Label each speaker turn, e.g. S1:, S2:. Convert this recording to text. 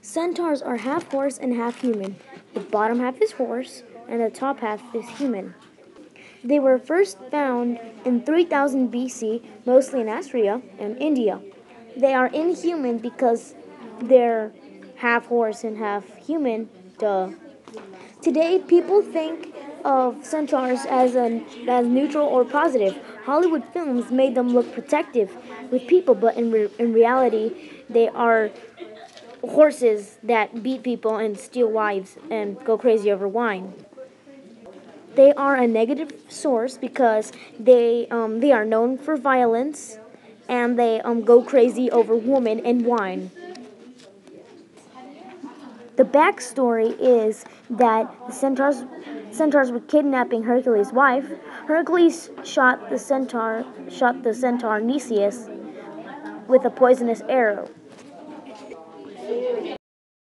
S1: Centaurs are half horse and half human. The bottom half is horse, and the top half is human. They were first found in 3000 BC, mostly in Assyria and India. They are inhuman because they're half horse and half human. Duh. Today, people think of centaurs as, an, as neutral or positive. Hollywood films made them look protective with people, but in, re- in reality, they are horses that beat people and steal wives and go crazy over wine. They are a negative source because they um, they are known for violence and they um, go crazy over women and wine. The backstory is that the centaurs, centaurs were kidnapping Hercules' wife. Hercules shot the centaur, shot the centaur Nessus with a poisonous arrow.